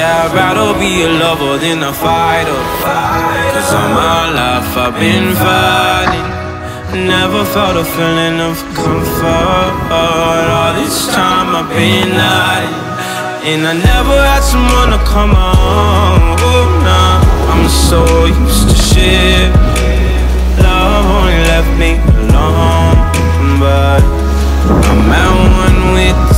I'd rather be a lover than a fighter. Cause all my life I've been fighting. Never felt a feeling of comfort. All this time I've been hiding. And I never had someone to come on. Oh, nah. I'm so used to shit. Love only left me alone. But I'm at one with.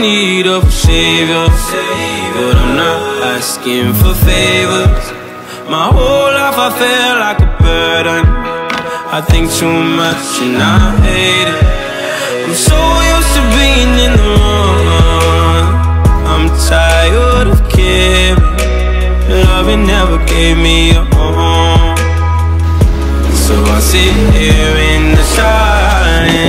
need of a savior, but I'm not asking for favors. My whole life I feel like a burden. I think too much and I hate it. I'm so used to being in the wrong. I'm tired of caring. Loving never gave me a home. So I sit here.